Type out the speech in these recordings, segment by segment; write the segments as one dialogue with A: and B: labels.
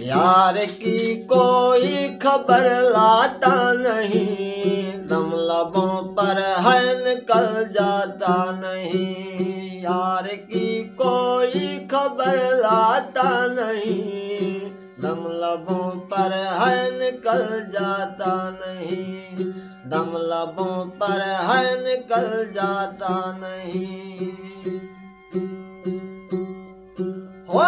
A: यार की कोई खबर लाता नहीं, दम लबों पर है निकल जाता नहीं। यार की कोई खबर लाता नहीं, दम लबों पर है निकल जाता नहीं। दम लबों पर है निकल जाता नहीं। हो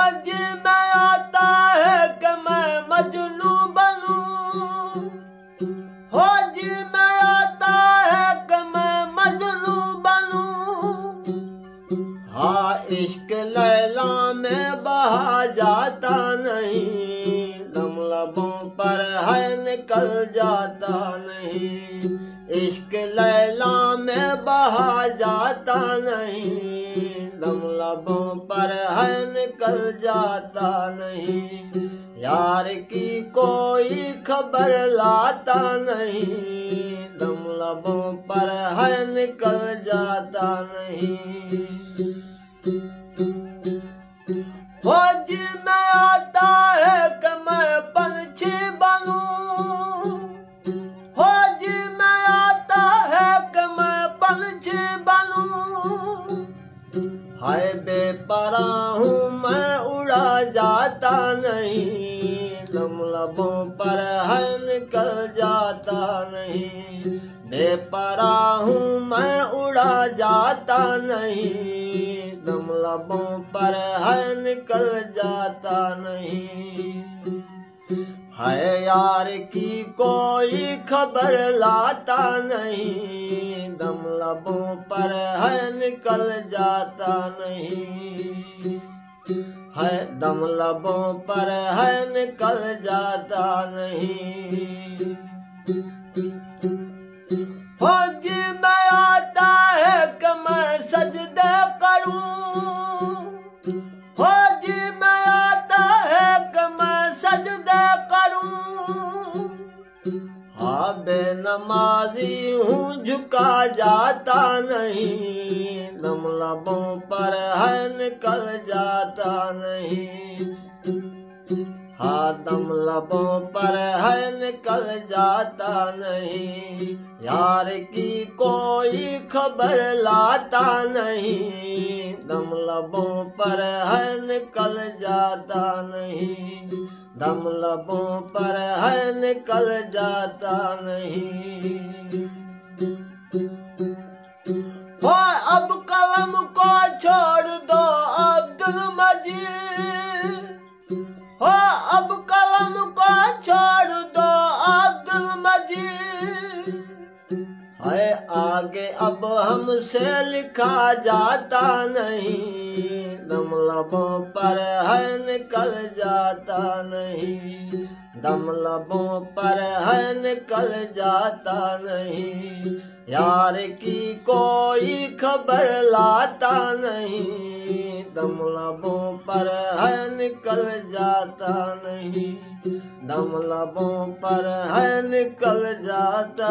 A: लैला में बहा जाता नहीं। दम लबों पर है निकल जाता नहीं। इश्क लैला में बहा जाता नहीं। दम लबों पर है निकल जाता नहीं। यार की कोई खबर लाता नहीं। दम लबों पर है निकल जाता नहीं। हाय बेपरा हूँ मैं, उड़ा जाता नहीं। दम लबों पर है निकल जाता नहीं। बेपरा हूँ मैं, उड़ा जाता नहीं। दम लबों पर है निकल जाता नहीं। है यार की कोई खबर लाता नहीं। दम लबों पर है निकल जाता नहीं। है दम लबों पर है निकल जाता नहीं। हाँ बेनमाजी हूँ, झुका जाता नहीं। दम लबों पर है निकल जाता नहीं। हाँ दम लबों पर है निकल जाता नहीं। यार की कोई खबर लाता नहीं। दम लबों पर है निकल जाता नहीं। दम लबों पर है निकल जाता नहीं। हमसे लिखा जाता नहीं। दम लबों पर है निकल जाता नहीं। दम लबों पर है निकल जाता नहीं। यार की कोई खबर लाता नहीं। दम लबों पर है निकल जाता नहीं। दम लबों पर है निकल जाता